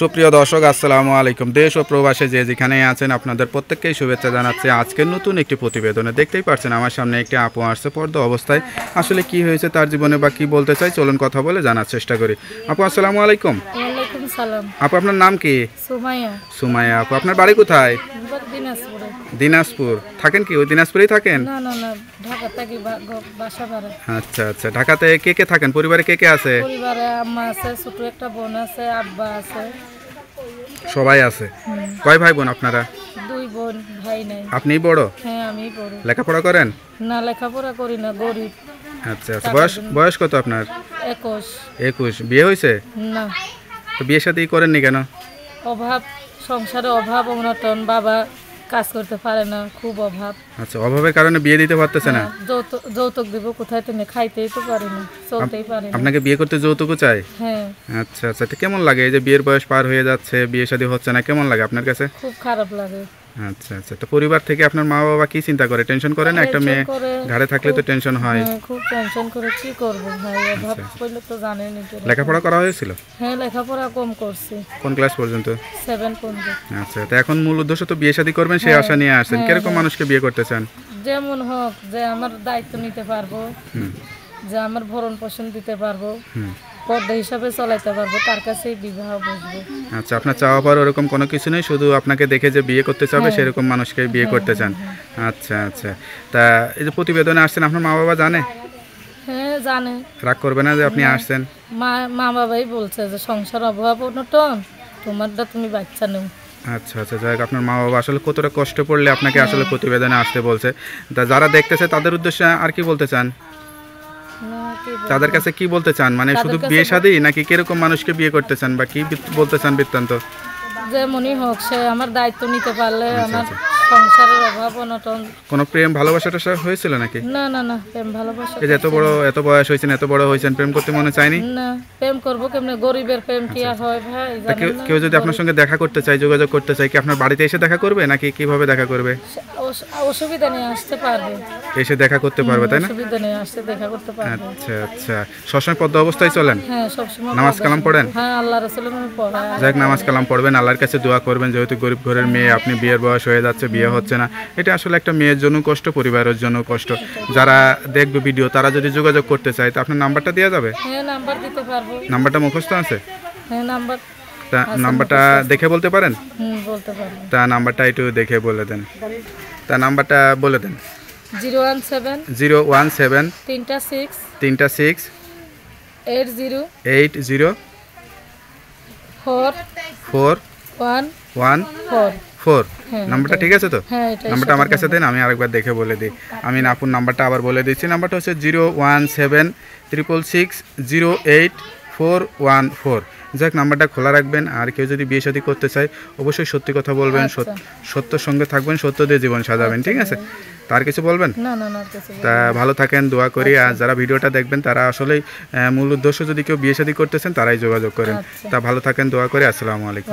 সুপ্রিয় দর্শক আসসালামু আলাইকুম। দেশ ও প্রবাসে যে যেখানে আছেন আপনাদের প্রত্যেককেই শুভেচ্ছা জানাচ্ছি। আজকের নতুন একটি প্রতিবেদনে দেখতেই পারছেন আমার সামনে একটি আপু আসছে পর্দ অবস্থায়। আসলে কি হয়েছে তার জীবনে বা কি বলতে চাই চলুন কথা বলে জানার চেষ্টা করি। আপু আসসালামু আলাইকুম। আপু আপনার নাম কি? সুমাইয়া। সুমাইয়া আপু আপনার বাড়ি কোথায়? দিনাজপুরে। থাকেন কি? ওই দিনাজপুরেই থাকেন? না না না ঢাকা থাকি বাসা ভাড়া। আচ্ছা আচ্ছা। ঢাকাতে কে কে থাকেন? পরিবারে কে কে আছে? পরিবারে আম্মা আছে ছোট একটা বোন আছে আব্বা আছে। সবাই আছে। কয় ভাই বোন আপনারা? দুই বোন ভাই নাই। আপনিই বড়? হ্যাঁ আমি বড়। লেখাপড়া করেন? না লেখাপড়া করি না গরিব। আচ্ছা আচ্ছা। বয়স বয়স কত আপনার? একুশ। একুশ। বিয়ে হয়েছে? না। তো বিয়ে সাথে করেননি কেন? অভাব সংসারে অভাব অনটন বাবা কাজ করতে পারে না খুব অভাব। আচ্ছা অভাবের কারণে বিয়ে দিতে পারতেছে না? যৌতুক যৌতুক দিব কোথায় তুমি খাইতেই তো পারি না চলতেই পারি না। আপনাকে বিয়ে করতে যৌতুকও চাই? হ্যাঁ। আচ্ছা আচ্ছা তো কেমন লাগে? এই যে বিয়ের বয়স পার হয়ে যাচ্ছে বিয়ে শাদী হচ্ছে না কেমন লাগে আপনার কাছে? খুব খারাপ লাগে। আচ্ছা আচ্ছা। তো পরিবার থেকে আপনার মা বাবা কি চিন্তা করে? টেনশন করে না? একটা মেয়ে ঘাড়ে থাকলে তো টেনশন হয়। হ্যাঁ, খুব টেনশন করে কি করব ভাই? অভাব করলে তো জানেনই তো। লেখাপড়া করা হয়েছিল? হ্যাঁ লেখাপড়া কম করছি। কোন ক্লাস পর্যন্ত? সেভেন পর্যন্ত। আচ্ছা তো এখন মূল উদ্দেশ্য তো বিয়ে শাদী করবেন সেই আশা নিয়ে আসছেন। কীরকম মানুষকে বিয়ে করতে চান? যেমন হোক যে আমার দায়িত্ব নিতে পারব হুম। যে আমার ভরণ পোষণ দিতে পারব। হুম। পর্দা হিসাবে চলাইতে পারব তার কাছেই বিবাহ বসবো। আচ্ছা আপনার চাওয়া পাওয়ার ওরকম কোনো কিছু নেই? শুধু আপনাকে দেখে যে বিয়ে করতে চাবে সেরকম মানুষকে বিয়ে করতে চান? আচ্ছা আচ্ছা। তা এই যে প্রতিবেদনে আসছেন আপনার মা বাবা জানে? হ্যাঁ জানে। রাগ করবে না যে আপনি আসছেন? মা মা বাবাই বলছে যে সংসার অভাব অনটন তোমারটা তুমি বাচ্চা নেও। আচ্ছা আচ্ছা যাই হোক, আপনার মা বাবা আসলে কতটা কষ্ট পড়লে আপনাকে আসলে প্রতিবেদনে আসতে বলছে। তা যারা দেখতেছে তাদের উদ্দেশ্যে আর কি বলতে চান? তাদের কাছে কি বলতে চান? মানে শুধু বিয়ে শাদী নাকি কীরকম মানুষকে বিয়ে করতে চান বা কি বলতে চান বৃত্তান্ত? যেমনই হোক সে আমার দায়িত্ব নিতে পারলে আমার সংসারের অভাব অনটন। কোনো প্রেম ভালোবাসা টাসা হয়েছিল নাকি? না না না প্রেম ভালোবাসা এই যে এত বড় এত বয়স হয়েছেন এত বড় হয়েছেন প্রেম করতে মনে চায়নি? না প্রেম করব কেমনে? গরিবের প্রেম কি আর হয় ভাই? তা কেউ কেউ যদি আপনার সঙ্গে দেখা করতে চায় যোগাযোগ করতে চায় কি আপনার বাড়িতে এসে দেখা করবে নাকি কীভাবে দেখা করবে? অসুবিধা নেই আসতে পারবে। এসে দেখা করতে পারবে তাই না? অসুবিধা নেই আসতে দেখা করতে পারবে। আচ্ছা আচ্ছা। সবসময় পদ্ম অবস্থায় চলেন? হ্যাঁ সবসময় নামাজ কালাম পড়েন? হ্যাঁ আল্লাহ রসুলের আমি পড়াই যাক নামাজ কালাম পড়বেন আল্লাহর কাছে দোয়া করবেন যেহেতু গরিব ঘরের মেয়ে আপনি বিয়ের বয়স হয়ে যাচ্ছে বিয়ে হচ্ছে না। এটা আসলে একটা মেয়ের জন্য কষ্ট পরিবারের জন্য কষ্ট। যারা দেখবে ভিডিও তারা যদি যোগাযোগ করতে চায় তো আপনার নাম্বারটা দেওয়া যাবে? হ্যাঁ নাম্বার দিতে পারব। নাম্বারটা মুখস্থ আছে? হ্যাঁ নাম্বার তা নাম্বারটা দেখে বলতে পারেন? হুম বলতে পারব। তা নাম্বারটা একটু দেখে বলে দেন। তা নাম্বারটা বলে দেন। Zero one seven zero one seven তিনটা সিক্স তিনটা six eight zero eight zero four four one one four. Four. হ্যাঁ, নাম্বারটা ঠিক আছে তো? হ্যাঁ নাম্বারটা আমার কাছে দেন আমি আরেকবার দেখে বলে দিই। আমি নাপুর নাম্বারটা আবার বলে দিচ্ছি। নাম্বারটা হচ্ছে zero one seven triple six zero eight four one four. যাক নাম্বারটা খোলা রাখবেন। আর কেউ যদি বিয়ে শাদী করতে চায় অবশ্যই সত্যি কথা বলবেন সত্য সত্যর সঙ্গে থাকবেন সত্য দিয়ে জীবন সাজাবেন ঠিক আছে? তার কিছু বলবেন? তা ভালো থাকেন দোয়া করি। আর যারা ভিডিওটা দেখবেন তারা আসলেই মূল উদ্দেশ্য যদি কেউ বিয়ে শাদী করতেছেন তারাই যোগাযোগ করেন। আচ্ছা। তা ভালো থাকেন দোয়া করি আসসালামু আলাইকুম।